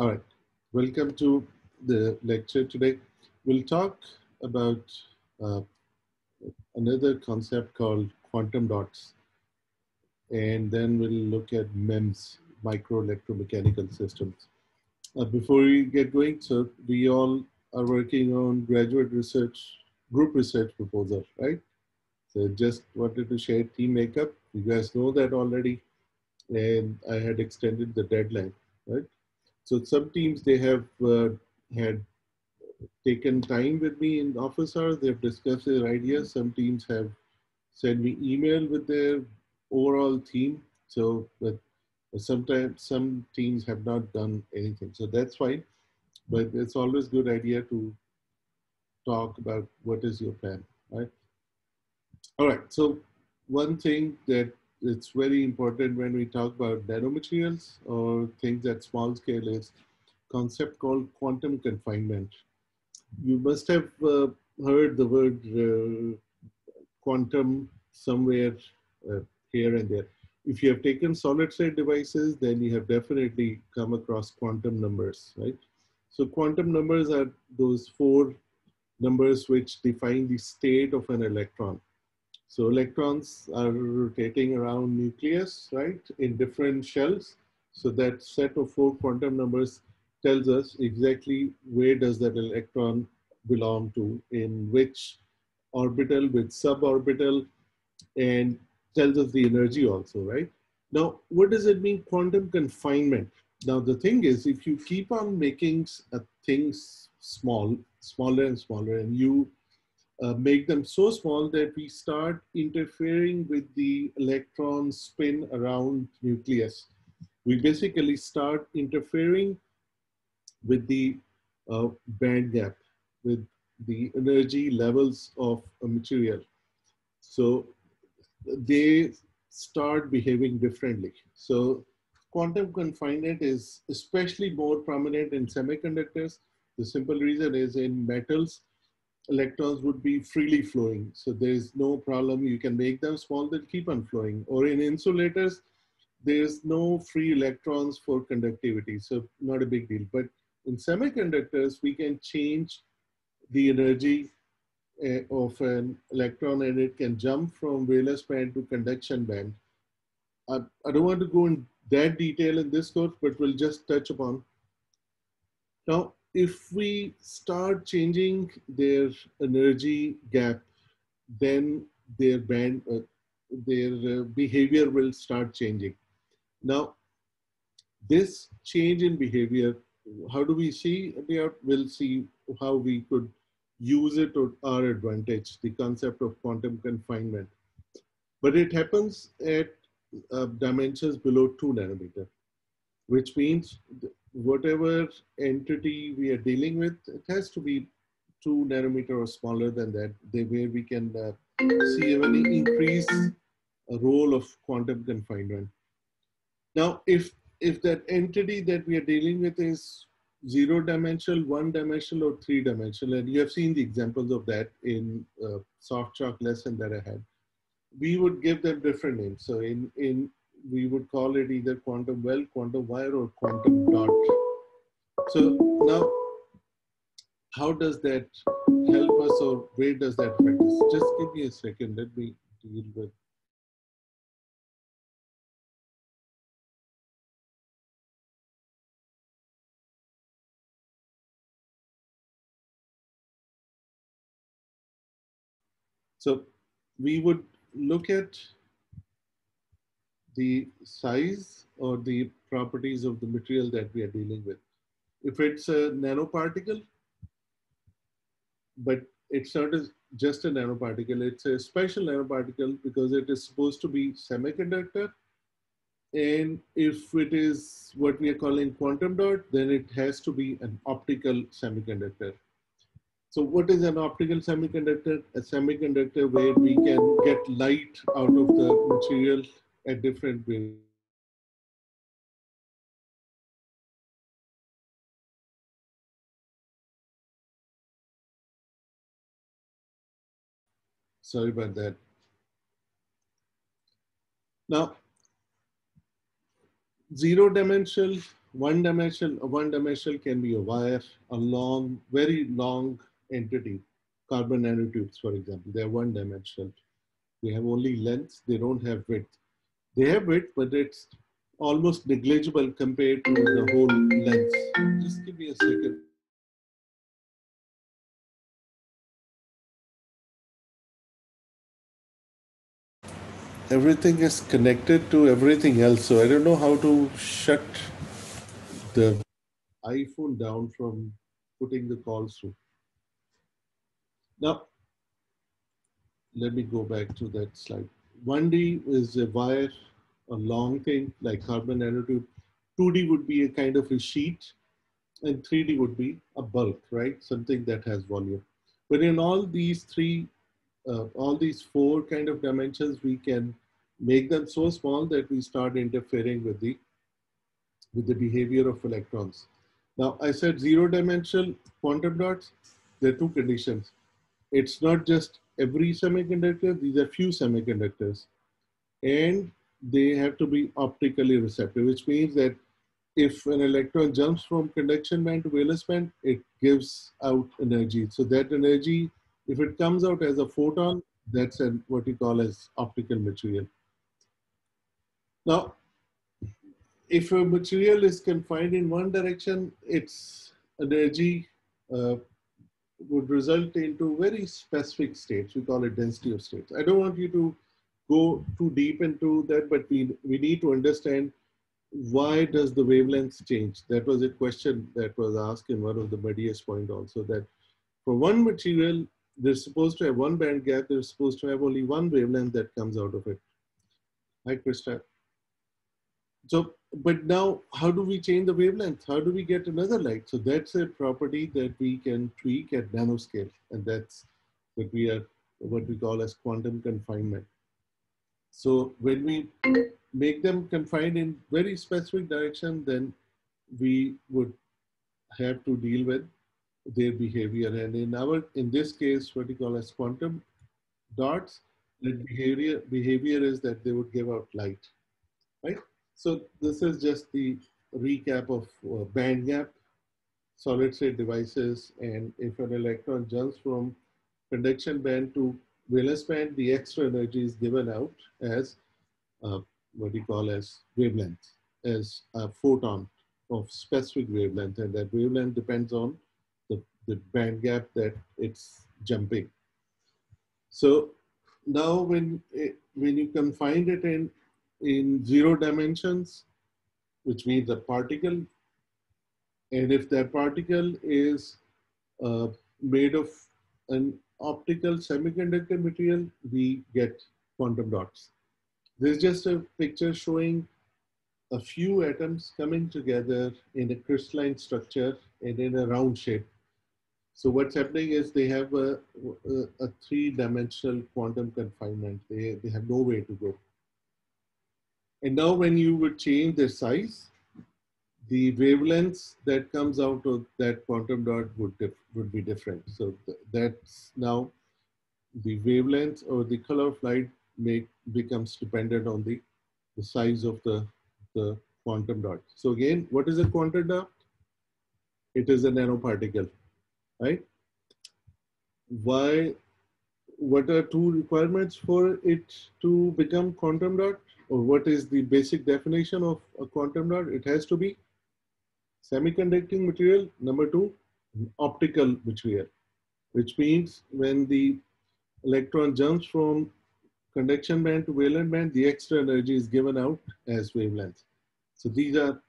All right, welcome to the lecture today. We'll talk about uh, another concept called quantum dots. And then we'll look at MEMS, micro electromechanical systems. Uh, before we get going, so we all are working on graduate research, group research proposal, right? So just wanted to share team makeup. You guys know that already. And I had extended the deadline, right? So some teams, they have uh, had taken time with me in office hours. They've discussed their ideas. Some teams have sent me email with their overall theme. So but sometimes some teams have not done anything. So that's fine. But it's always good idea to talk about what is your plan, right? All right. So one thing that it's very important when we talk about nanomaterials or things at small scale is concept called quantum confinement. You must have uh, heard the word uh, quantum somewhere uh, here and there. If you have taken solid state devices, then you have definitely come across quantum numbers, right? So quantum numbers are those four numbers which define the state of an electron. So electrons are rotating around nucleus, right, in different shells. So that set of four quantum numbers tells us exactly where does that electron belong to, in which orbital, which suborbital, and tells us the energy also, right? Now, what does it mean quantum confinement? Now, the thing is, if you keep on making things small, smaller and smaller, and you uh, make them so small that we start interfering with the electron spin around nucleus. We basically start interfering with the uh, band gap, with the energy levels of a material. So they start behaving differently. So quantum confinement is especially more prominent in semiconductors. The simple reason is in metals, electrons would be freely flowing. So there's no problem. You can make them small, they'll keep on flowing. Or in insulators, there's no free electrons for conductivity. So not a big deal. But in semiconductors, we can change the energy uh, of an electron and it can jump from valence band to conduction band. I, I don't want to go in that detail in this course, but we'll just touch upon. Now, if we start changing their energy gap, then their band, uh, their uh, behavior will start changing. Now, this change in behavior, how do we see? We'll see how we could use it to our advantage, the concept of quantum confinement. But it happens at uh, dimensions below two nanometer, which means whatever entity we are dealing with, it has to be two nanometer or smaller than that, they, where we can uh, see a increase uh, role of quantum confinement. Now, if, if that entity that we are dealing with is zero dimensional, one dimensional, or three dimensional, and you have seen the examples of that in uh, SoftChalk lesson that I had, we would give them different names. So in, in we would call it either quantum well, quantum wire, or quantum dot. So now, how does that help us or where does that affect us? Just give me a second, let me deal with. So we would look at the size or the properties of the material that we are dealing with. If it's a nanoparticle, but it's not just a nanoparticle, it's a special nanoparticle because it is supposed to be semiconductor. And if it is what we are calling quantum dot, then it has to be an optical semiconductor. So what is an optical semiconductor? A semiconductor where we can get light out of the material at different ways. Sorry about that. Now, zero dimensional, one dimensional, one dimensional can be a wire, a long, very long entity, carbon nanotubes, for example. They're one dimensional. They have only length, they don't have width. They have it, but it's almost negligible compared to the whole length. Just give me a second. Everything is connected to everything else, so I don't know how to shut the iPhone down from putting the calls through. Now, let me go back to that slide. 1D is a wire, a long thing like carbon nanotube. 2D would be a kind of a sheet and 3D would be a bulk, right? Something that has volume. But in all these three, uh, all these four kind of dimensions, we can make them so small that we start interfering with the with the behavior of electrons. Now, I said zero dimensional quantum dots, there are two conditions. It's not just every semiconductor, these are few semiconductors. And they have to be optically receptive, which means that if an electron jumps from conduction band to valence band, it gives out energy. So that energy, if it comes out as a photon, that's an, what we call as optical material. Now, if a material is confined in one direction, its energy uh, would result into very specific states. We call it density of states. I don't want you to go too deep into that, but we, we need to understand why does the wavelength change? That was a question that was asked in one of the Muddiest point also that for one material, they're supposed to have one band gap, they're supposed to have only one wavelength that comes out of it. Hi, Krista. So, but now how do we change the wavelength? How do we get another light? So that's a property that we can tweak at nanoscale. And that's what we are, what we call as quantum confinement. So when we make them confined in very specific direction, then we would have to deal with their behavior. And in our, in this case, what we call as quantum dots, the behavior, behavior is that they would give out light, right? So this is just the recap of uh, band gap, solid state devices. And if an electron jumps from conduction band to valence band, the extra energy is given out as uh, what we call as wavelength, as a photon of specific wavelength. And that wavelength depends on the, the band gap that it's jumping. So now when, it, when you confine it in in zero dimensions, which means a particle. And if that particle is uh, made of an optical semiconductor material, we get quantum dots. This is just a picture showing a few atoms coming together in a crystalline structure and in a round shape. So what's happening is they have a, a, a three-dimensional quantum confinement. They, they have no way to go. And now when you would change the size, the wavelengths that comes out of that quantum dot would, would be different. So th that's now the wavelength or the color of light make, becomes dependent on the, the size of the, the quantum dot. So again, what is a quantum dot? It is a nanoparticle, right? Why, what are two requirements for it to become quantum dot? Or what is the basic definition of a quantum dot? It has to be semiconducting material. Number two, optical material, which means when the electron jumps from conduction band to valence band, the extra energy is given out as wavelength. So these are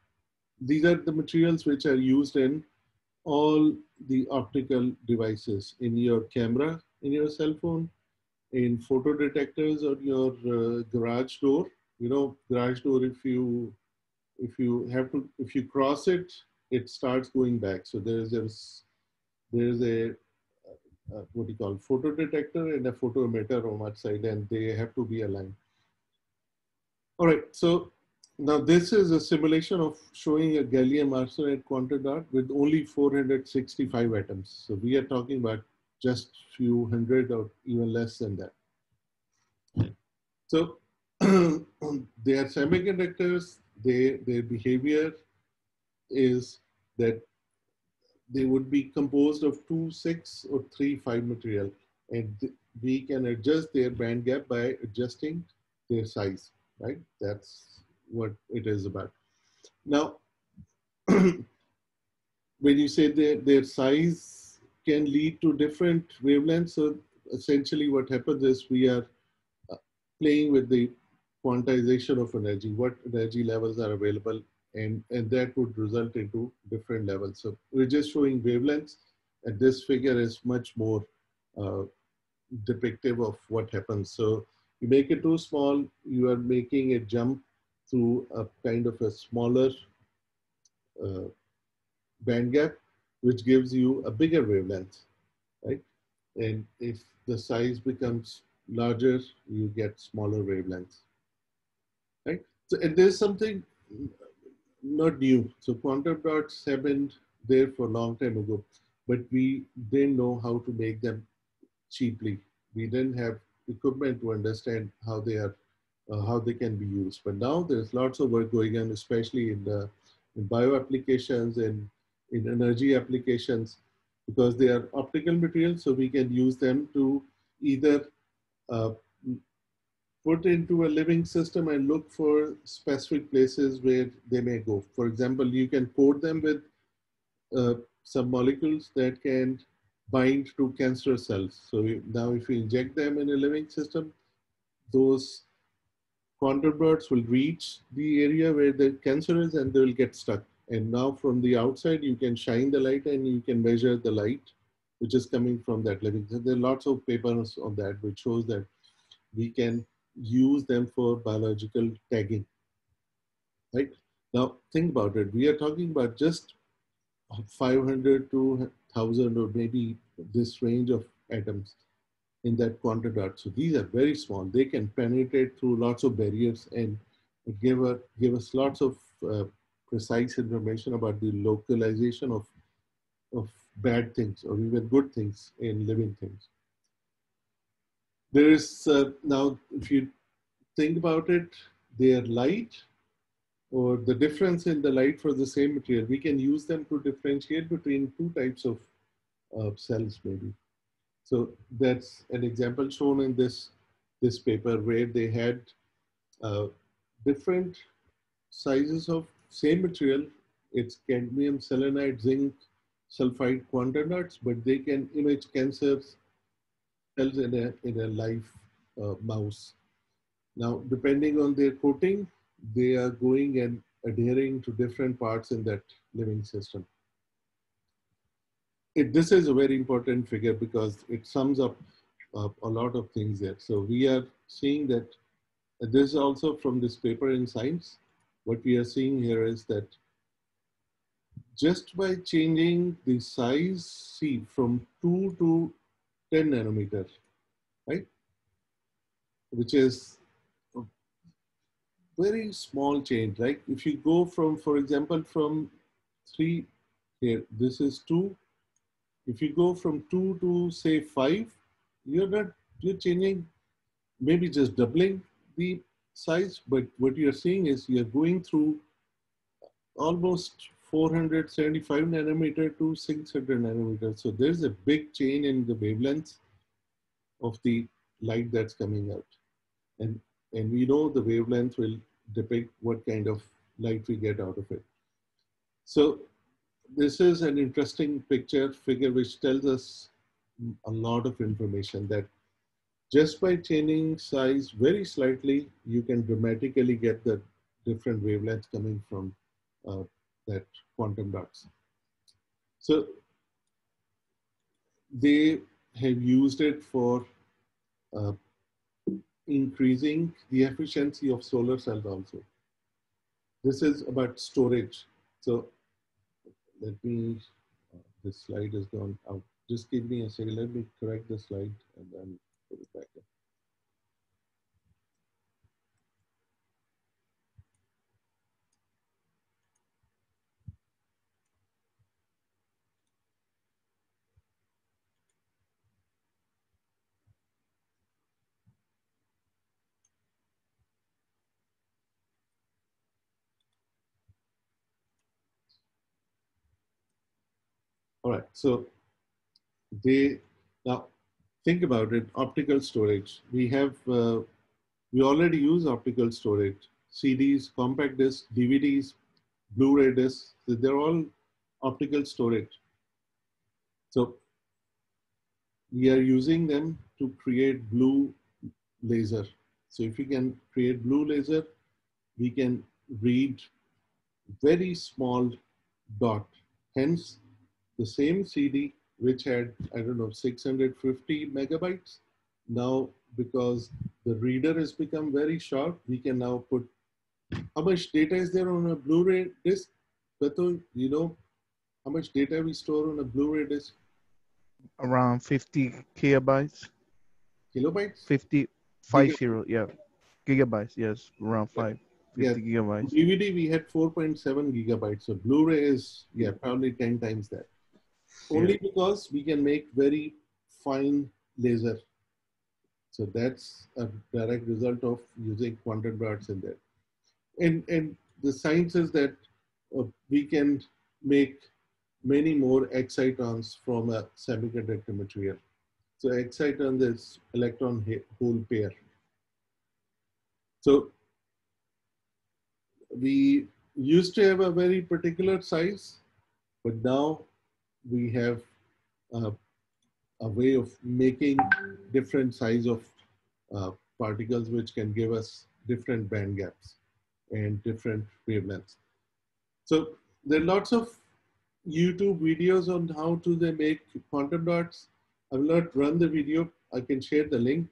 these are the materials which are used in all the optical devices in your camera, in your cell phone, in photo detectors on your uh, garage door, you know, garage door, if you, if you have to, if you cross it, it starts going back. So there's, there's, there's a, uh, what do you call, photo detector and a photo emitter on that side, and they have to be aligned. All right, so now this is a simulation of showing a gallium arsenide quantum dot with only 465 atoms. So we are talking about just few hundred or even less than that. So they are semiconductors, they, their behavior is that they would be composed of two, six, or three, five material. And we can adjust their band gap by adjusting their size, right? That's what it is about. Now, when you say their, their size can lead to different wavelengths, so essentially what happens is we are uh, playing with the quantization of energy, what energy levels are available, and, and that would result into different levels. So we're just showing wavelengths, and this figure is much more uh, depictive of what happens. So you make it too small, you are making a jump through a kind of a smaller uh, band gap, which gives you a bigger wavelength, right? And if the size becomes larger, you get smaller wavelengths, right? So and there's something not new. So quantum dots have been there for a long time ago, but we didn't know how to make them cheaply. We didn't have equipment to understand how they are, uh, how they can be used. But now there's lots of work going on, especially in the in bio applications and in energy applications, because they are optical materials, so we can use them to either uh, put into a living system and look for specific places where they may go. For example, you can coat them with uh, some molecules that can bind to cancer cells. So now if you inject them in a living system, those dots will reach the area where the cancer is and they will get stuck. And now from the outside, you can shine the light and you can measure the light which is coming from that living. There are lots of papers on that which shows that we can use them for biological tagging, right? Now think about it. We are talking about just 500 to 1000 or maybe this range of atoms in that quantum dot. So these are very small. They can penetrate through lots of barriers and give, a, give us lots of uh, precise information about the localization of, of bad things or even good things in living things. There is uh, now, if you think about it, they are light or the difference in the light for the same material, we can use them to differentiate between two types of uh, cells maybe. So that's an example shown in this, this paper where they had uh, different sizes of same material. It's cadmium, selenide, zinc, sulfide quantum dots, but they can image cancer cells in a, in a live uh, mouse. Now, depending on their coating, they are going and adhering to different parts in that living system. It, this is a very important figure because it sums up uh, a lot of things there. So we are seeing that uh, this is also from this paper in Science. What we are seeing here is that just by changing the size, C from 2 to 10 nanometer, right? Which is a very small change, right? If you go from, for example, from 3 here, this is 2. If you go from 2 to say 5, you're not, you're changing, maybe just doubling the size, but what you're seeing is you're going through almost 475 nanometer to 600 nanometer. So there's a big change in the wavelengths of the light that's coming out. And, and we know the wavelength will depict what kind of light we get out of it. So this is an interesting picture figure which tells us a lot of information that just by changing size very slightly, you can dramatically get the different wavelengths coming from uh, that quantum dots. So they have used it for uh, increasing the efficiency of solar cells also. This is about storage. So let me, uh, this slide has gone out. Just give me a second. Let me correct the slide and then All right, so they, now think about it, optical storage. We have, uh, we already use optical storage, CDs, compact discs, DVDs, Blu-ray discs, they're all optical storage. So we are using them to create blue laser. So if we can create blue laser, we can read very small dot. Hence, the same CD, which had, I don't know, 650 megabytes, now because the reader has become very sharp, we can now put, how much data is there on a Blu-ray disc? Beto, you know how much data we store on a Blu-ray disc? Around 50 kilobytes. Kilobytes? 50, five zero, yeah. Gigabytes, yes, around five. 50 yeah. gigabytes. DVD, we had 4.7 gigabytes. So Blu-ray is, yeah, probably 10 times that. Only yeah. because we can make very fine laser. So that's a direct result of using quantum dots in there. And, and the science is that uh, we can make many more excitons from a semiconductor material. So exciton is electron hole pair. So we used to have a very particular size, but now we have a, a way of making different size of uh, particles which can give us different band gaps and different wavelengths. So there are lots of YouTube videos on how to they make quantum dots. I will not run the video. I can share the link.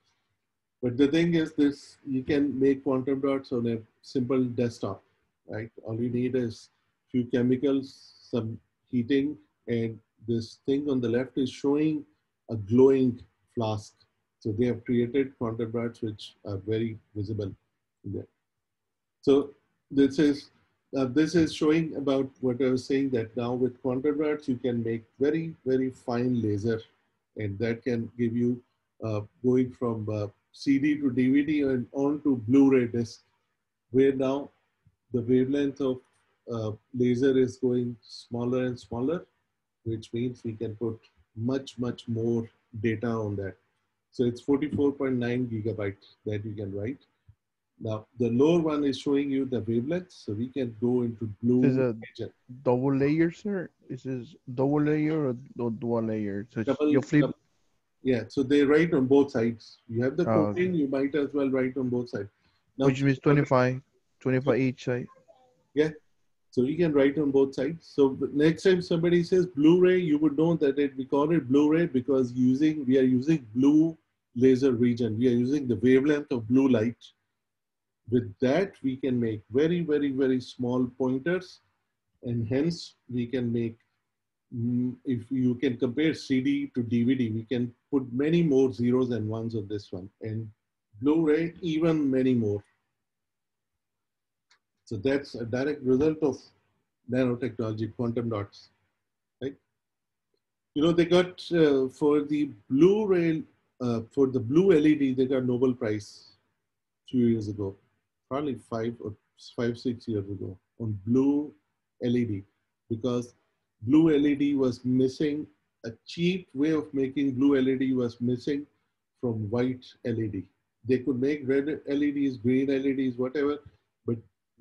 But the thing is this, you can make quantum dots on a simple desktop right? All you need is few chemicals, some heating, and this thing on the left is showing a glowing flask. So they have created dots which are very visible there. So this is uh, this is showing about what I was saying that now with dots you can make very very fine laser, and that can give you uh, going from uh, CD to DVD and on to Blu-ray disc, where now the wavelength of uh, laser is going smaller and smaller, which means we can put much, much more data on that. So it's 44.9 gigabytes that you can write. Now, the lower one is showing you the wavelength, so we can go into blue. This Is a double layer, sir? Is this double layer or dual layer? So double, you flip. Double, yeah, so they write on both sides. You have the oh, okay. you might as well write on both sides. Now, Which means 25. 25 each side. Yeah. So you can write on both sides. So next time somebody says Blu-ray, you would know that it, we call it Blu-ray because using we are using blue laser region. We are using the wavelength of blue light. With that, we can make very, very, very small pointers. And hence we can make, mm, if you can compare CD to DVD, we can put many more zeros and ones on this one. And Blu-ray, even many more. So that's a direct result of nanotechnology, quantum dots, right? You know, they got uh, for the Blu-ray, uh, for the blue LED, they got Nobel Prize two years ago, probably five or five, six years ago on blue LED because blue LED was missing, a cheap way of making blue LED was missing from white LED. They could make red LEDs, green LEDs, whatever,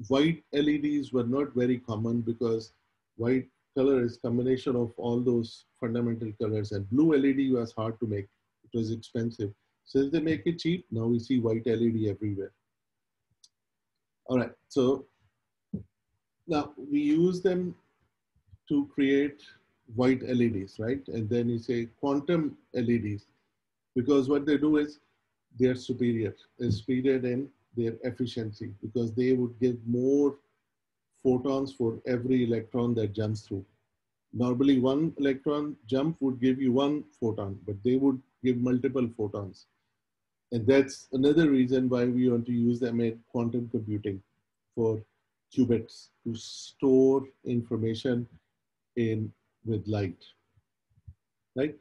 white LEDs were not very common because white color is combination of all those fundamental colors and blue LED was hard to make. It was expensive. Since they make it cheap, now we see white LED everywhere. All right, so now we use them to create white LEDs, right? And then you say quantum LEDs, because what they do is they're superior. They're superior in their efficiency because they would give more photons for every electron that jumps through. Normally one electron jump would give you one photon, but they would give multiple photons. And that's another reason why we want to use them in quantum computing for qubits to store information in with light, right?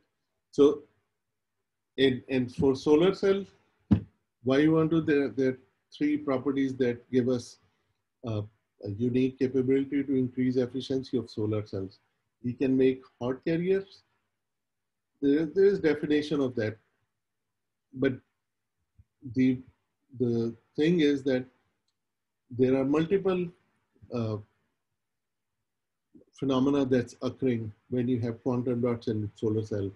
So, in, and for solar cell, why you want to, there, there three properties that give us uh, a unique capability to increase efficiency of solar cells. We can make hot carriers. There, there is definition of that. But the, the thing is that there are multiple uh, phenomena that's occurring when you have quantum dots in solar cell.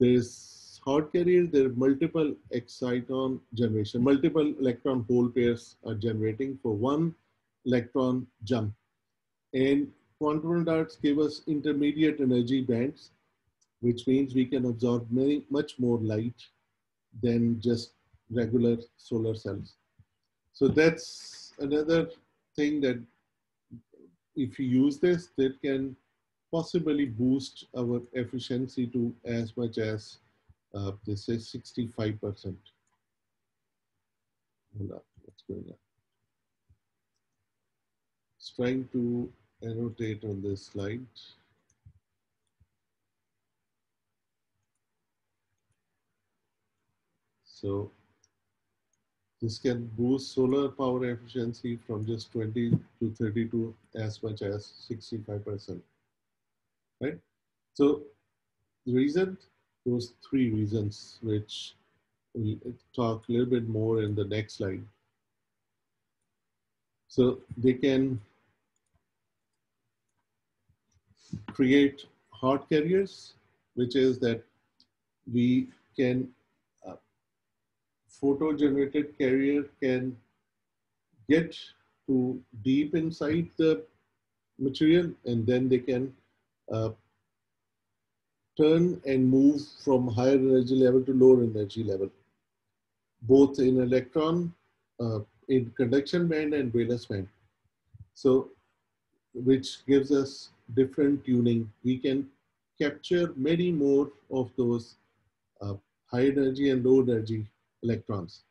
There is hot carriers, there are multiple exciton generation, multiple electron hole pairs are generating for one electron jump. And quantum dots give us intermediate energy bands, which means we can absorb many, much more light than just regular solar cells. So that's another thing that if you use this, that can possibly boost our efficiency to as much as uh, this is 65%. Hold up, what's going on? It's trying to annotate on this slide. So this can boost solar power efficiency from just 20 to 30 to as much as 65%, right? So the reason, those three reasons, which we'll talk a little bit more in the next slide. So they can create hot carriers, which is that we can photo generated carrier can get to deep inside the material and then they can uh, turn and move from higher energy level to lower energy level, both in electron, uh, in conduction band and valence band. So, which gives us different tuning. We can capture many more of those uh, high energy and low energy electrons,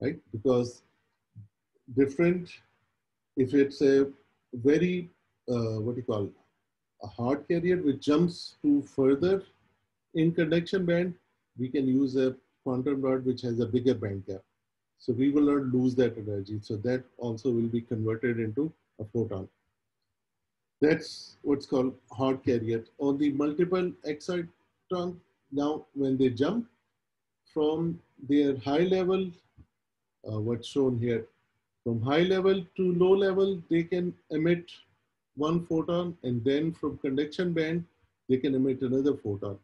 right? Because different, if it's a very, uh, what do you call, a hot carrier which jumps to further in conduction band, we can use a quantum rod which has a bigger band gap. So we will not lose that energy. So that also will be converted into a photon. That's what's called hot carrier. On the multiple exciton, now when they jump from their high level, uh, what's shown here, from high level to low level, they can emit one photon and then from conduction band, they can emit another photon.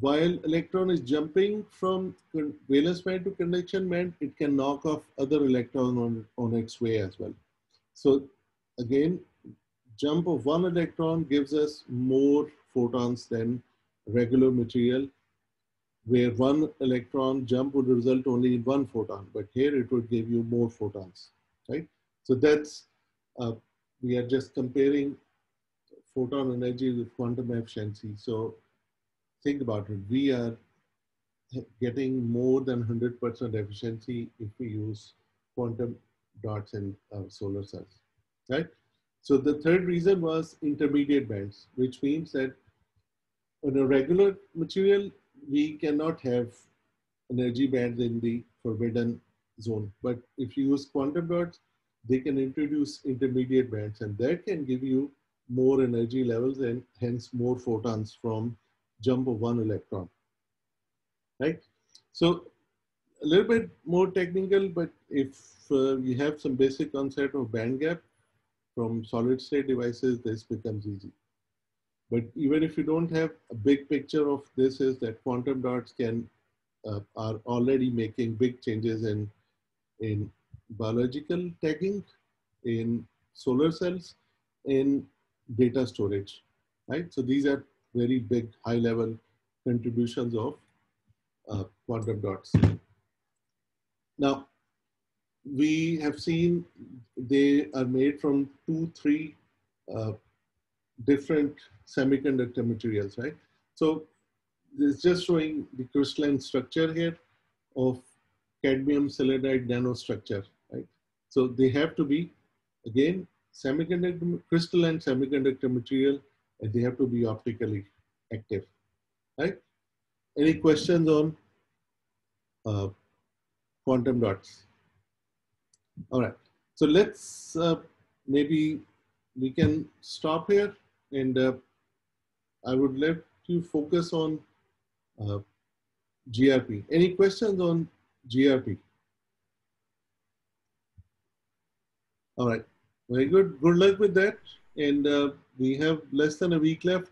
While electron is jumping from valence band to conduction band, it can knock off other electron on, on its way as well. So again, jump of one electron gives us more photons than regular material where one electron jump would result only in one photon, but here it would give you more photons, right? So that's, uh, we are just comparing photon energy with quantum efficiency. So think about it. We are getting more than 100% efficiency if we use quantum dots in solar cells, right? So the third reason was intermediate bands, which means that on a regular material, we cannot have energy bands in the forbidden zone. But if you use quantum dots, they can introduce intermediate bands and that can give you more energy levels and hence more photons from jump of one electron, right? So a little bit more technical, but if uh, you have some basic concept of band gap from solid state devices, this becomes easy. But even if you don't have a big picture of this is that quantum dots can, uh, are already making big changes in, in biological tagging, in solar cells, in data storage, right? So these are very big high level contributions of uh, quantum dots. Now, we have seen they are made from two, three uh, different semiconductor materials, right? So it's just showing the crystalline structure here of cadmium selenide nanostructure? So they have to be, again, semiconductor, crystalline semiconductor material, and they have to be optically active, right? Any questions on uh, quantum dots? All right, so let's uh, maybe we can stop here and uh, I would let you focus on uh, GRP. Any questions on GRP? All right, very good. Good luck with that. And uh, we have less than a week left.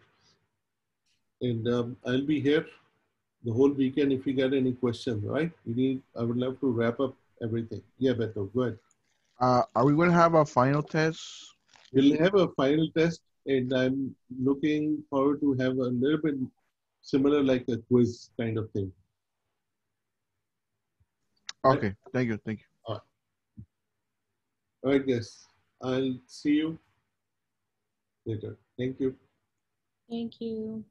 And um, I'll be here the whole weekend if you get any questions, right? We need, I would love to wrap up everything. Yeah, Beto, go ahead. Uh, are we going to have a final test? We'll have a final test and I'm looking forward to have a little bit similar like a quiz kind of thing. Okay, thank you, thank you. All right, guys. I'll see you later. Thank you. Thank you.